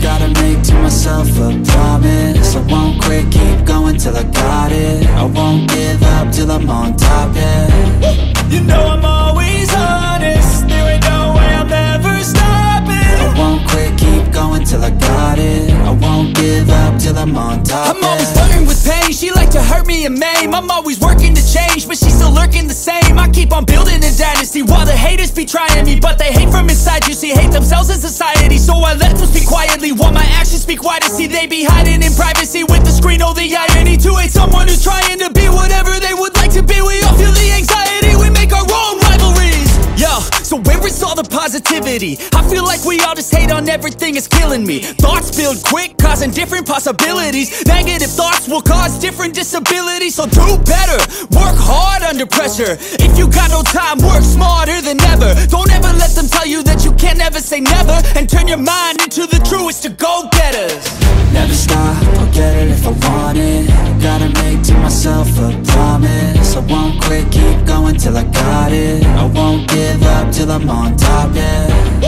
Gotta make to myself a promise. I won't quit, keep going till I got it. I won't give up till I'm on top, yeah hurt me and maim. I'm always working to change, but she's still lurking the same. I keep on building a dynasty while the haters be trying me, but they hate from inside. You see, hate themselves in society, so I let them speak quietly while my actions speak wider. See, they be hiding in privacy with positivity? I feel like we all just hate on everything, it's killing me. Thoughts build quick, causing different possibilities. Negative thoughts will cause different disabilities. So do better, work hard under pressure. If you got no time, work smarter than ever. Don't ever let them tell you that you can't ever say never. And turn your mind into the truest of go-getters. Never stop, I'll get it if I want it. Gotta make to myself a promise. I won't quit, keep going till I got it. I won't give up till I'm on top, yeah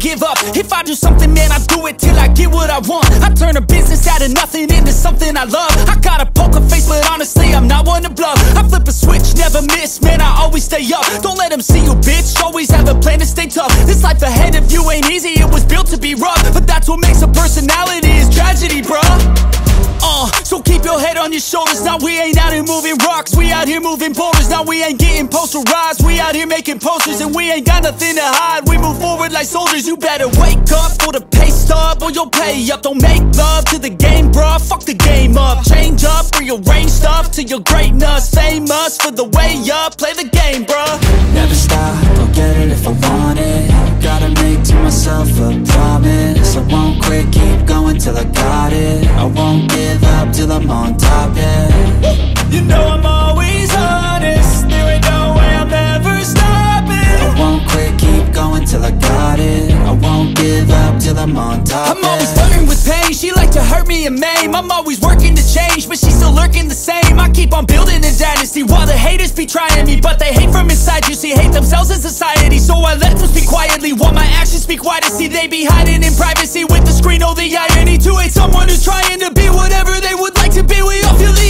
give up If I do something, man, I do it till I get what I want I turn a business out of nothing into something I love I got a poker face, but honestly, I'm not one to bluff I flip a switch, never miss, man, I always stay up Don't let them see you, bitch, always have a plan to stay tough This life ahead of you ain't easy, it was built to be rough But that's what makes a personality, is tragedy, bruh uh, so keep your head on your shoulders. Now we ain't out here moving rocks. We out here moving boulders. Now we ain't getting posterized. We out here making posters and we ain't got nothing to hide. We move forward like soldiers. You better wake up for the pay stub or you'll pay up. Don't make love to the game, bruh. Fuck the game up. Change up, rearrange stuff to your greatness. Famous for the way up. Play the game, bruh. Never stop, and maim. I'm always working to change, but she's still lurking the same. I keep on building a dynasty while the haters be trying me, but they hate from inside. You see, hate themselves in society, so I let them speak quietly while my actions speak wider. See, they be hiding in privacy with the screen. Oh, the irony to hate someone who's trying to be whatever they would like to be. We all feel the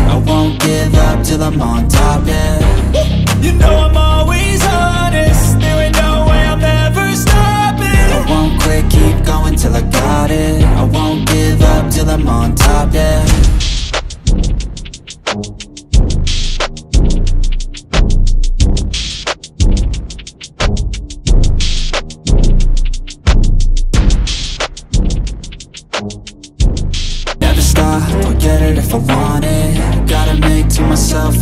I'm on top, yeah. You know I'm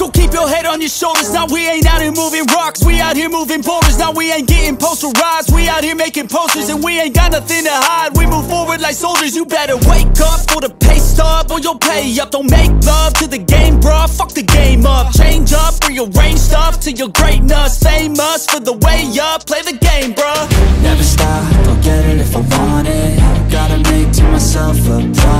so keep your head on your shoulders. Now we ain't out here moving rocks. We out here moving boulders. Now we ain't getting posterized. We out here making posters and we ain't got nothing to hide. We move forward like soldiers. You better wake up for the pay stub or you'll pay up. Don't make love to the game, bruh. Fuck the game up. Change up, rearrange stuff to your greatness. Famous for the way up. Play the game, bruh. Never stop, I'll get it if I want it Gotta make to myself a promise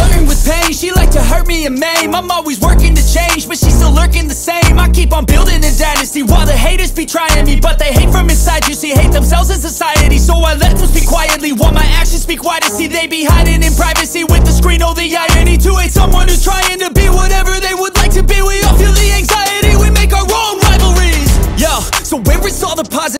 me maim. I'm always working to change, but she's still lurking the same. I keep on building a dynasty while the haters be trying me, but they hate from inside. You see, hate themselves in society, so I let them speak quietly while my actions speak wider. See, they be hiding in privacy with the screen. Oh, the irony to hate someone who's trying to be whatever they would like to be. We all feel the anxiety. We make our own rivalries. Yo, so where is all the positive?